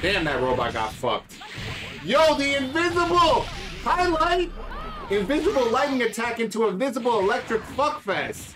Damn, that robot got fucked. Yo, the invisible highlight. Invisible lightning attack into a visible electric fuckfest.